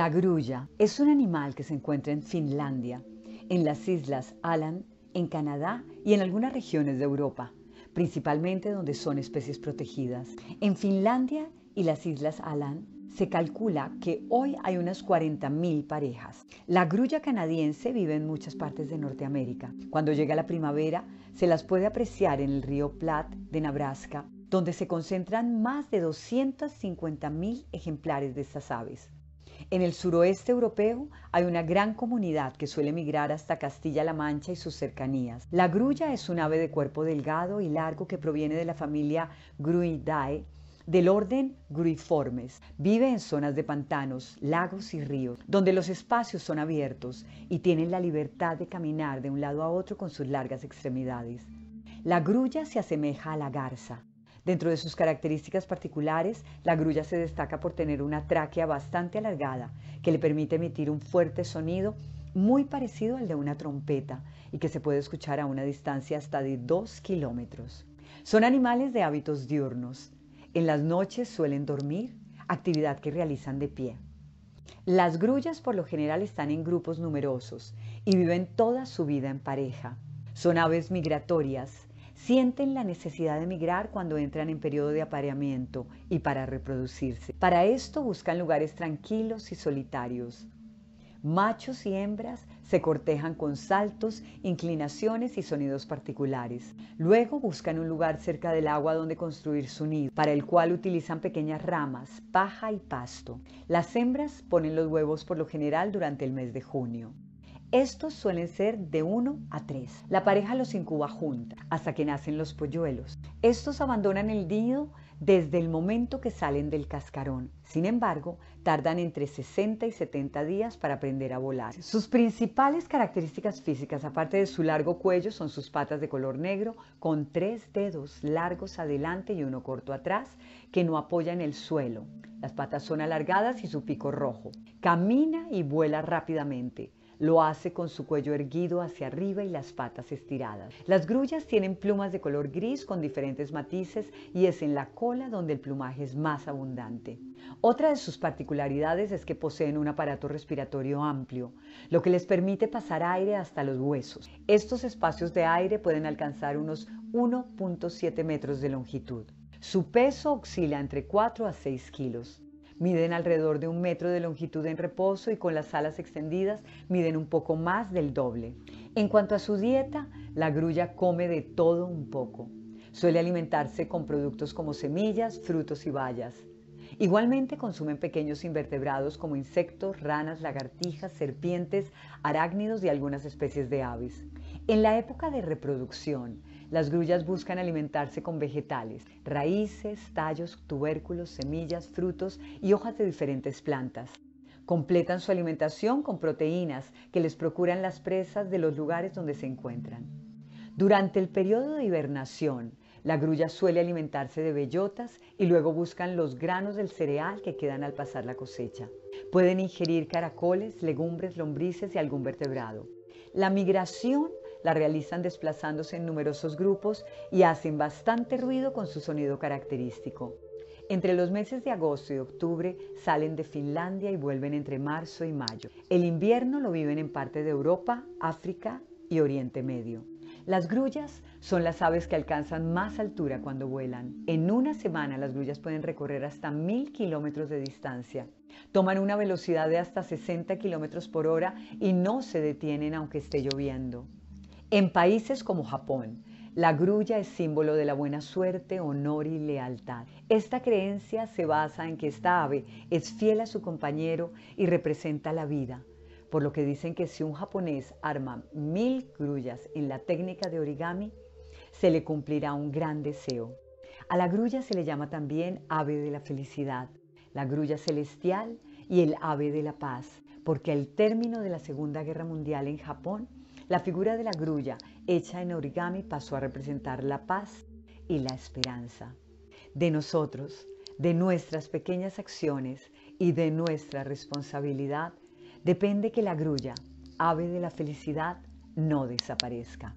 La grulla es un animal que se encuentra en Finlandia, en las islas Aland, en Canadá y en algunas regiones de Europa, principalmente donde son especies protegidas. En Finlandia y las islas Aland se calcula que hoy hay unas 40.000 parejas. La grulla canadiense vive en muchas partes de Norteamérica. Cuando llega la primavera, se las puede apreciar en el río Platte de Nebraska, donde se concentran más de 250.000 ejemplares de estas aves. En el suroeste europeo hay una gran comunidad que suele migrar hasta Castilla-La Mancha y sus cercanías. La grulla es un ave de cuerpo delgado y largo que proviene de la familia Gruidae, del orden Gruiformes. Vive en zonas de pantanos, lagos y ríos, donde los espacios son abiertos y tienen la libertad de caminar de un lado a otro con sus largas extremidades. La grulla se asemeja a la garza, Dentro de sus características particulares, la grulla se destaca por tener una tráquea bastante alargada que le permite emitir un fuerte sonido muy parecido al de una trompeta y que se puede escuchar a una distancia hasta de 2 kilómetros. Son animales de hábitos diurnos. En las noches suelen dormir, actividad que realizan de pie. Las grullas por lo general están en grupos numerosos y viven toda su vida en pareja. Son aves migratorias sienten la necesidad de migrar cuando entran en periodo de apareamiento y para reproducirse. Para esto buscan lugares tranquilos y solitarios. Machos y hembras se cortejan con saltos, inclinaciones y sonidos particulares. Luego buscan un lugar cerca del agua donde construir su nido, para el cual utilizan pequeñas ramas, paja y pasto. Las hembras ponen los huevos por lo general durante el mes de junio. Estos suelen ser de 1 a 3. La pareja los incuba junta hasta que nacen los polluelos. Estos abandonan el nido desde el momento que salen del cascarón. Sin embargo, tardan entre 60 y 70 días para aprender a volar. Sus principales características físicas, aparte de su largo cuello, son sus patas de color negro con tres dedos largos adelante y uno corto atrás que no apoyan el suelo. Las patas son alargadas y su pico rojo. Camina y vuela rápidamente. Lo hace con su cuello erguido hacia arriba y las patas estiradas. Las grullas tienen plumas de color gris con diferentes matices y es en la cola donde el plumaje es más abundante. Otra de sus particularidades es que poseen un aparato respiratorio amplio, lo que les permite pasar aire hasta los huesos. Estos espacios de aire pueden alcanzar unos 1.7 metros de longitud. Su peso oscila entre 4 a 6 kilos. Miden alrededor de un metro de longitud en reposo y con las alas extendidas miden un poco más del doble. En cuanto a su dieta, la grulla come de todo un poco. Suele alimentarse con productos como semillas, frutos y bayas. Igualmente consumen pequeños invertebrados como insectos, ranas, lagartijas, serpientes, arácnidos y algunas especies de aves. En la época de reproducción, las grullas buscan alimentarse con vegetales, raíces, tallos, tubérculos, semillas, frutos y hojas de diferentes plantas. Completan su alimentación con proteínas que les procuran las presas de los lugares donde se encuentran. Durante el periodo de hibernación, la grulla suele alimentarse de bellotas y luego buscan los granos del cereal que quedan al pasar la cosecha. Pueden ingerir caracoles, legumbres, lombrices y algún vertebrado. La migración la realizan desplazándose en numerosos grupos y hacen bastante ruido con su sonido característico. Entre los meses de agosto y octubre salen de Finlandia y vuelven entre marzo y mayo. El invierno lo viven en parte de Europa, África y Oriente Medio. Las grullas son las aves que alcanzan más altura cuando vuelan. En una semana las grullas pueden recorrer hasta mil kilómetros de distancia. Toman una velocidad de hasta 60 kilómetros por hora y no se detienen aunque esté lloviendo. En países como Japón, la grulla es símbolo de la buena suerte, honor y lealtad. Esta creencia se basa en que esta ave es fiel a su compañero y representa la vida, por lo que dicen que si un japonés arma mil grullas en la técnica de origami, se le cumplirá un gran deseo. A la grulla se le llama también ave de la felicidad, la grulla celestial y el ave de la paz, porque al término de la Segunda Guerra Mundial en Japón, la figura de la grulla hecha en origami pasó a representar la paz y la esperanza. De nosotros, de nuestras pequeñas acciones y de nuestra responsabilidad, depende que la grulla, ave de la felicidad, no desaparezca.